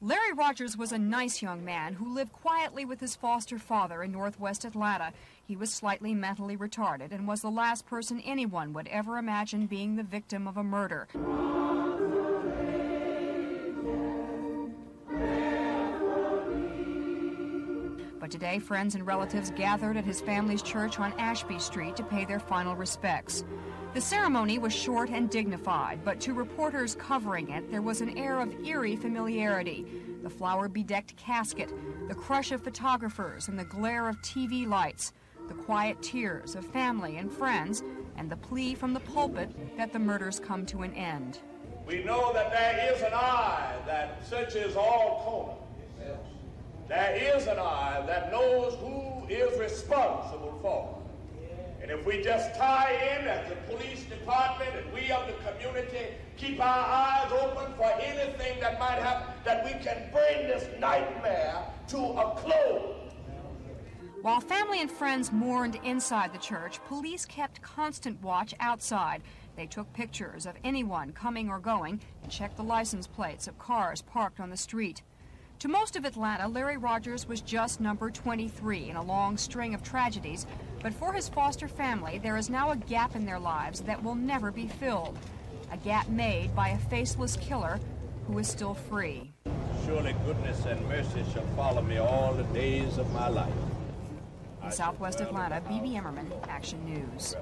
Larry Rogers was a nice young man who lived quietly with his foster father in northwest Atlanta. He was slightly mentally retarded and was the last person anyone would ever imagine being the victim of a murder. But today, friends and relatives gathered at his family's church on Ashby Street to pay their final respects. The ceremony was short and dignified, but to reporters covering it, there was an air of eerie familiarity. The flower bedecked casket, the crush of photographers, and the glare of TV lights, the quiet tears of family and friends, and the plea from the pulpit that the murders come to an end. We know that there is an eye that searches all corners. There is an eye that knows who is responsible for it. And if we just tie in as the police department and we of the community keep our eyes open for anything that might happen, that we can bring this nightmare to a close. While family and friends mourned inside the church, police kept constant watch outside. They took pictures of anyone coming or going and checked the license plates of cars parked on the street. To most of Atlanta, Larry Rogers was just number 23 in a long string of tragedies, but for his foster family, there is now a gap in their lives that will never be filled. A gap made by a faceless killer who is still free. Surely goodness and mercy shall follow me all the days of my life. In Southwest Atlanta, Bebe Emmerman, Action News.